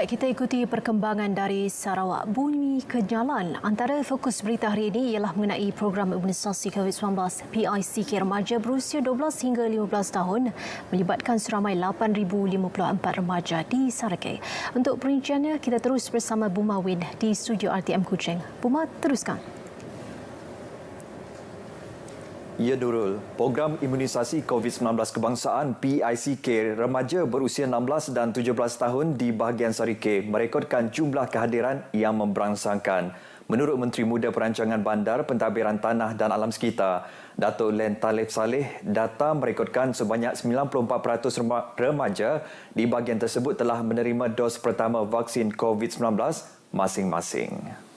Baik, kita ikuti perkembangan dari Sarawak. Bunyi kenyalan antara fokus berita hari ini ialah mengenai program imunisasi COVID-19 PICK remaja berusia 12 hingga 15 tahun melibatkan seramai 8,054 remaja di Sarake. Untuk perinciannya, kita terus bersama Buma Win di studio RTM Kuching. Buma, teruskan. Ya Nurul, program imunisasi COVID-19 kebangsaan PICK remaja berusia 16 dan 17 tahun di bahagian Sarike merekodkan jumlah kehadiran yang memberangsangkan. Menurut Menteri Muda Perancangan Bandar, Pentadbiran Tanah dan Alam Sekitar, Datuk Len Talif Saleh, data merekodkan sebanyak 94% remaja di bahagian tersebut telah menerima dos pertama vaksin COVID-19 masing-masing.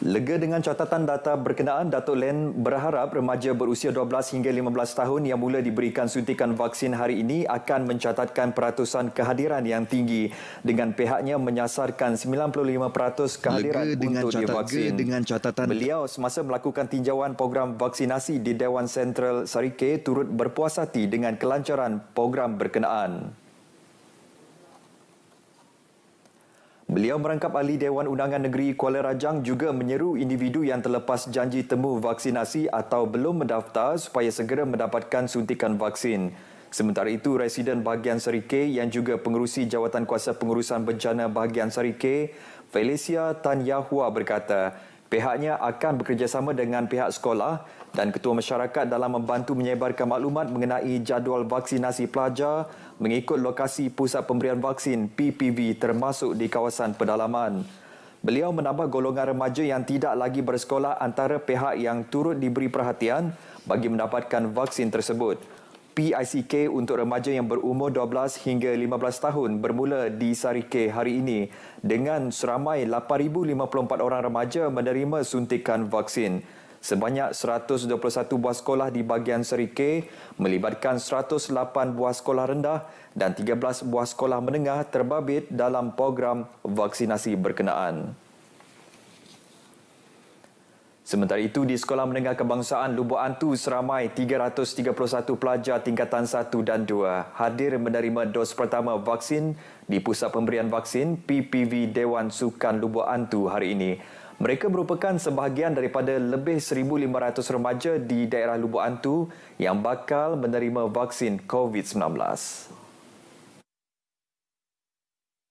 Lega dengan catatan data berkenaan, Datuk Len berharap remaja berusia 12 hingga 15 tahun yang mula diberikan suntikan vaksin hari ini akan mencatatkan peratusan kehadiran yang tinggi dengan pihaknya menyasarkan 95% kehadiran Lega untuk divaksin. Dengan catatan Beliau semasa melakukan tinjauan program vaksinasi di Dewan Sentral Sarike turut berpuas hati dengan kelancaran program berkenaan. Beliau merangkap ahli Dewan Undangan Negeri Kuala Rajang juga menyeru individu yang terlepas janji temu vaksinasi atau belum mendaftar supaya segera mendapatkan suntikan vaksin. Sementara itu, Residen Bahagian Serike yang juga pengerusi Jawatan Kuasa Pengurusan Bencana Bahagian Serike, Felicia Tan Yahua berkata, Pihaknya akan bekerjasama dengan pihak sekolah dan ketua masyarakat dalam membantu menyebarkan maklumat mengenai jadual vaksinasi pelajar mengikut lokasi pusat pemberian vaksin PPV termasuk di kawasan pedalaman. Beliau menambah golongan remaja yang tidak lagi bersekolah antara pihak yang turut diberi perhatian bagi mendapatkan vaksin tersebut. PICK untuk remaja yang berumur 12 hingga 15 tahun bermula di Sarike hari ini dengan seramai 8,054 orang remaja menerima suntikan vaksin. Sebanyak 121 buah sekolah di bahagian Serike melibatkan 108 buah sekolah rendah dan 13 buah sekolah menengah terbabit dalam program vaksinasi berkenaan. Sementara itu, di Sekolah Menengah Kebangsaan Lubuk Antu seramai 331 pelajar tingkatan 1 dan 2 hadir menerima dos pertama vaksin di Pusat Pemberian Vaksin PPV Dewan Sukan Lubuk Antu hari ini. Mereka merupakan sebahagian daripada lebih 1,500 remaja di daerah Lubuk Antu yang bakal menerima vaksin COVID-19.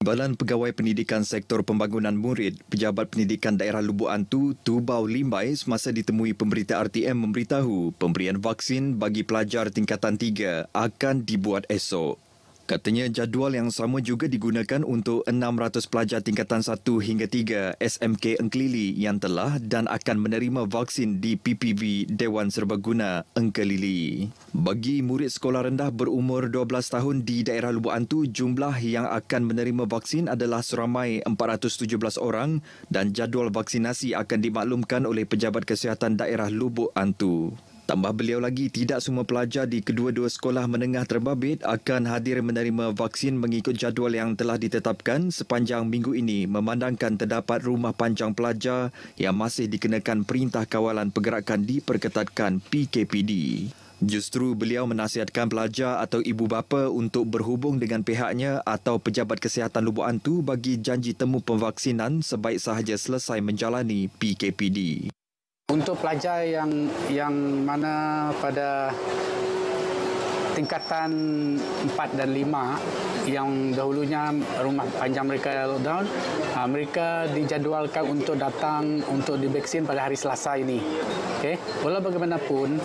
Balan Pegawai Pendidikan Sektor Pembangunan Murid, Pejabat Pendidikan Daerah Lubuk Antu, Tubau Limbai semasa ditemui pemberita RTM memberitahu pemberian vaksin bagi pelajar tingkatan 3 akan dibuat esok. Katanya jadual yang sama juga digunakan untuk 600 pelajar tingkatan 1 hingga 3 SMK Engkelili yang telah dan akan menerima vaksin di PPV Dewan Serbaguna Engkelili. Bagi murid sekolah rendah berumur 12 tahun di daerah Lubuk Antu, jumlah yang akan menerima vaksin adalah seramai 417 orang dan jadual vaksinasi akan dimaklumkan oleh Pejabat Kesihatan Daerah Lubuk Antu. Tambah beliau lagi, tidak semua pelajar di kedua-dua sekolah menengah terbabit akan hadir menerima vaksin mengikut jadual yang telah ditetapkan sepanjang minggu ini memandangkan terdapat rumah panjang pelajar yang masih dikenakan perintah kawalan pergerakan diperketatkan PKPD. Justru beliau menasihatkan pelajar atau ibu bapa untuk berhubung dengan pihaknya atau pejabat kesihatan Lubuk Antu bagi janji temu pemvaksinan sebaik sahaja selesai menjalani PKPD. Untuk pelajar yang yang mana pada tingkatan 4 dan 5 yang dahulunya rumah panjang mereka lockdown, ah, mereka dijadualkan untuk datang untuk divaksin pada hari Selasa ini. Okey, walau bagaimanapun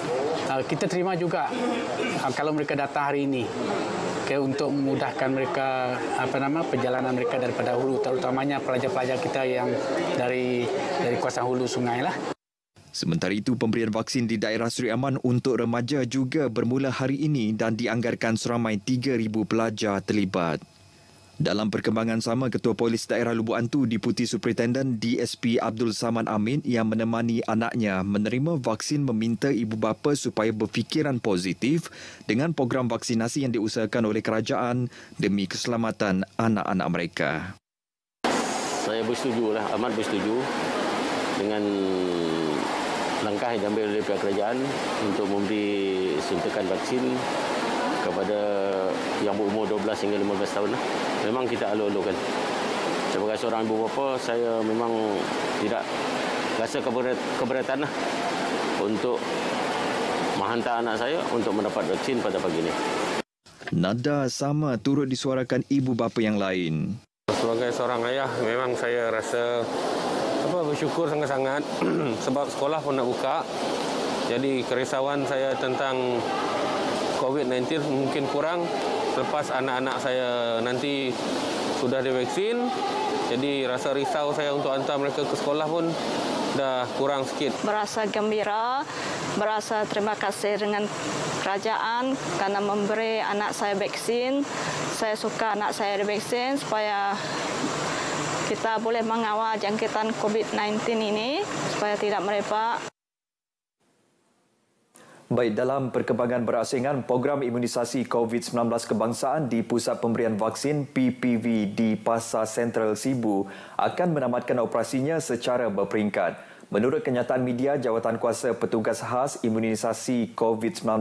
ah, kita terima juga ah, kalau mereka datang hari ini. Okay, untuk memudahkan mereka apa nama perjalanan mereka daripada hulu terutamanya pelajar-pelajar kita yang dari dari kawasan hulu sungai lah. Sementara itu, pemberian vaksin di daerah Seri Aman untuk remaja juga bermula hari ini dan dianggarkan seramai 3,000 pelajar terlibat. Dalam perkembangan sama, Ketua Polis Daerah Lubuk Antu Diputi Superintendent DSP Abdul Saman Amin yang menemani anaknya menerima vaksin meminta ibu bapa supaya berfikiran positif dengan program vaksinasi yang diusahakan oleh kerajaan demi keselamatan anak-anak mereka. saya bersetuju lah, amat bersetuju dengan langkah yang diambil oleh pihak kerajaan untuk memberi suntikan vaksin kepada yang berumur 12 hingga 15 tahun. Lah. Memang kita alu-alukan. Sebagai seorang ibu bapa, saya memang tidak rasa keberatan lah untuk menghantar anak saya untuk mendapat vaksin pada pagi ini. Nada sama turut disuarakan ibu bapa yang lain. Sebagai seorang ayah, memang saya rasa apa bersyukur sangat-sangat sebab sekolah pun nak buka. Jadi kerisauan saya tentang COVID-19 mungkin kurang lepas anak-anak saya nanti sudah divaksin. Jadi rasa risau saya untuk hantar mereka ke sekolah pun dah kurang sikit. Berasa gembira, berasa terima kasih dengan kerajaan kerana memberi anak saya vaksin. Saya suka anak saya divaksin supaya kita boleh mengawal jangkitan COVID-19 ini supaya tidak merebak. Baik, dalam perkembangan berasingan, program imunisasi COVID-19 kebangsaan di Pusat Pemberian Vaksin PPV di Pasar Sentral Sibu akan menamatkan operasinya secara berperingkat. Menurut kenyataan media Jawatan Kuasa Petugas Khas Imunisasi COVID-19,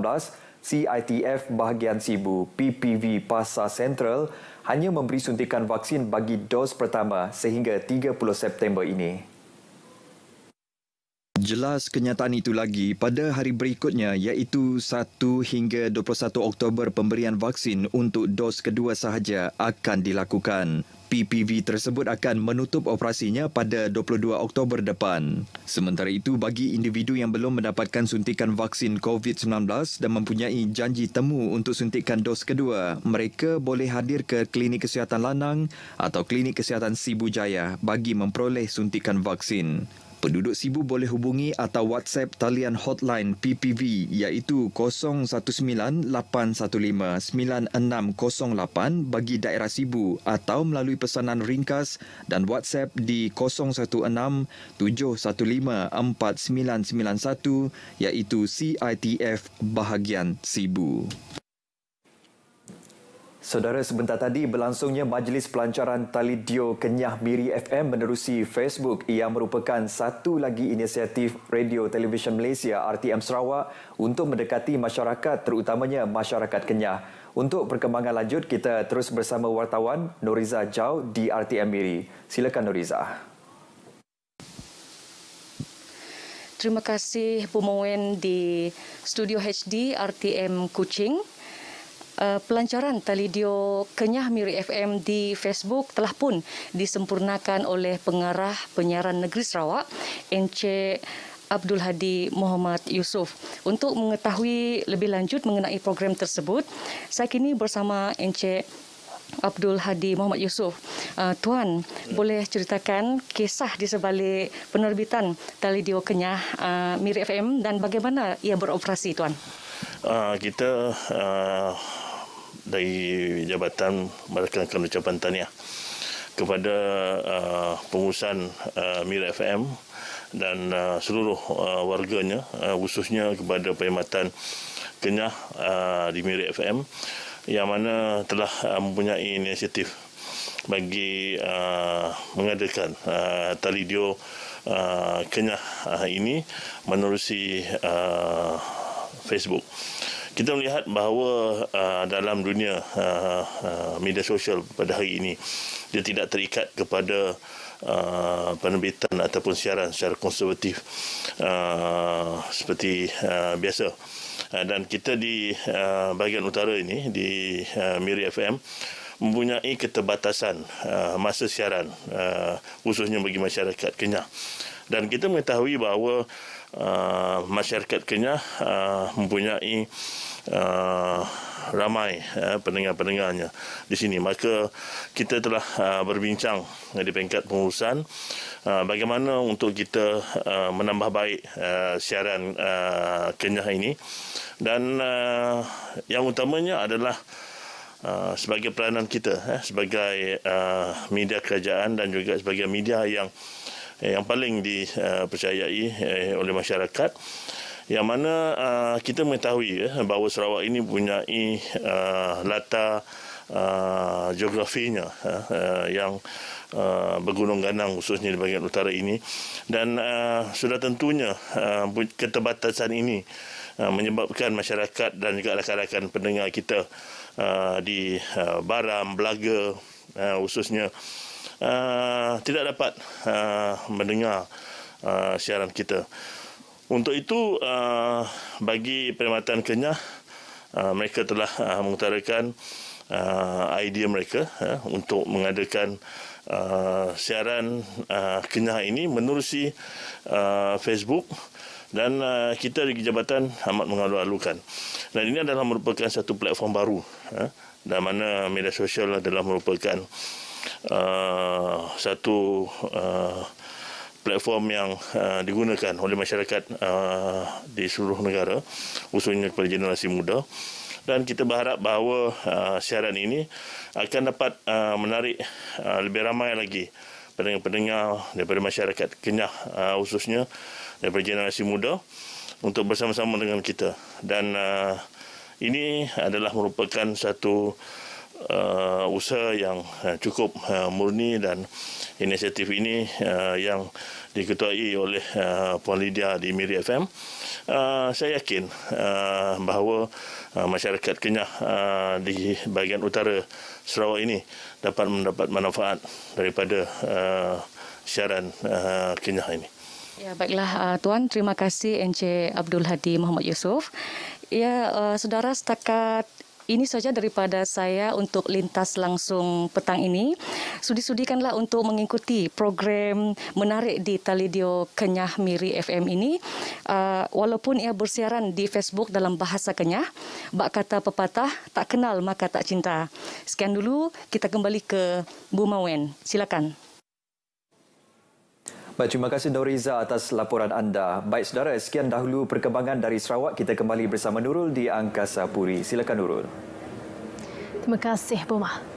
CITF bahagian Sibu, PPV Pasar Sentral hanya memberi suntikan vaksin bagi dos pertama sehingga 30 September ini. Jelas kenyataan itu lagi pada hari berikutnya iaitu 1 hingga 21 Oktober pemberian vaksin untuk dos kedua sahaja akan dilakukan. PPV tersebut akan menutup operasinya pada 22 Oktober depan. Sementara itu, bagi individu yang belum mendapatkan suntikan vaksin COVID-19 dan mempunyai janji temu untuk suntikan dos kedua, mereka boleh hadir ke Klinik Kesihatan Lanang atau Klinik Kesihatan Sibu Jaya bagi memperoleh suntikan vaksin. Penduduk Sibu boleh hubungi atau WhatsApp talian hotline PPV iaitu 0198159608 bagi daerah Sibu atau melalui pesanan ringkas dan WhatsApp di 0167154991 iaitu CITF bahagian Sibu. Saudara, sebentar tadi berlangsungnya Majlis Pelancaran Talidio Kenyah Miri FM menerusi Facebook. Ia merupakan satu lagi inisiatif Radio Television Malaysia RTM Sarawak untuk mendekati masyarakat terutamanya masyarakat Kenyah. Untuk perkembangan lanjut, kita terus bersama wartawan Noriza Jau di RTM Miri. Silakan Noriza. Terima kasih Bu Moen di Studio HD RTM Kuching. Uh, pelancaran Talidio Kenyah Miri FM di Facebook telah pun disempurnakan oleh pengarah penyiaran negeri Sarawak Encik Abdul Hadi Muhammad Yusof. Untuk mengetahui lebih lanjut mengenai program tersebut, saya kini bersama Encik Abdul Hadi Muhammad Yusof. Uh, Tuan, boleh ceritakan kisah di sebalik penerbitan Talidio Kenyah uh, Miri FM dan bagaimana ia beroperasi, Tuan? Uh, kita uh, dari jabatan merakamkan ucapan tahniah kepada uh, pengurusan uh, Mira FM dan uh, seluruh uh, warganya uh, khususnya kepada perkhidmatan Kenyah uh, di Mira FM yang mana telah uh, mempunyai inisiatif bagi uh, mengadakan uh, talidio uh, Kenyah uh, ini menerusi uh, Facebook. Kita melihat bahawa uh, dalam dunia uh, uh, media sosial pada hari ini dia tidak terikat kepada uh, penerbitan ataupun siaran secara konservatif uh, seperti uh, biasa. Uh, dan kita di uh, bahagian utara ini di uh, Miri FM mempunyai keterbatasan uh, masa siaran uh, khususnya bagi masyarakat Kenyah dan kita mengetahui bahawa uh, masyarakat Kenyah uh, mempunyai uh, ramai uh, pendengar-pendengarnya di sini. Maka kita telah uh, berbincang di peringkat pengurusan uh, bagaimana untuk kita uh, menambah baik uh, siaran uh, Kenyah ini dan uh, yang utamanya adalah Uh, sebagai peranan kita eh, sebagai uh, media kerajaan dan juga sebagai media yang Eh, yang paling dipercayai eh, oleh masyarakat. Yang mana uh, kita mengetahui ya, bahawa Sarawak ini mempunyai uh, latar uh, geografinya yang bergunung ganang khususnya di bahagian utara ini. Dan sudah tentunya keterbatasan ini menyebabkan masyarakat dan juga rakan-rakan pendengar kita di Baram, Belaga khususnya uh, tidak dapat uh, mendengar uh, siaran kita. Untuk itu uh, bagi Perkhidmatan Kenyah uh, mereka telah uh, mengutarakan uh, idea mereka uh, untuk mengadakan uh, siaran uh, Kenyah ini menerusi uh, Facebook dan uh, kita di Jabatan amat mengalu-alukan. Dan ini adalah merupakan satu platform baru uh, dan mana media sosial adalah merupakan uh, satu uh, platform yang uh, digunakan oleh masyarakat uh, di seluruh negara khususnya kepada generasi muda. Dan kita berharap bahawa uh, siaran ini akan dapat uh, menarik uh, lebih ramai lagi pendengar-pendengar daripada masyarakat Kenyah uh, khususnya daripada generasi muda untuk bersama-sama dengan kita. Dan uh, ini adalah merupakan satu usaha yang uh, cukup uh, murni dan inisiatif ini uh, yang diketuai oleh uh, Puan Lydia di Miri FM. Uh, saya yakin uh, bahawa uh, masyarakat Kenyah uh, di bahagian utara Sarawak ini dapat mendapat manfaat daripada uh, siaran uh, Kenyah ini. Ya, baiklah uh, Tuan, terima kasih Encik Abdul Hadi Muhammad Yusof. Ya, uh, saudara setakat ini saja daripada saya untuk lintas langsung petang ini. Sudi-sudikanlah untuk mengikuti program menarik di Talidio Kenyah Miri FM ini. Uh, walaupun ia bersiaran di Facebook dalam bahasa Kenyah, bak kata pepatah, tak kenal maka tak cinta. Sekian dulu, kita kembali ke Bu Mawen. Silakan. Baik, terima kasih Noriza atas laporan anda. Baik, saudara, sekian dahulu perkembangan dari Sarawak. Kita kembali bersama Nurul di Angkasa Puri. Silakan Nurul. Terima kasih, Bumah.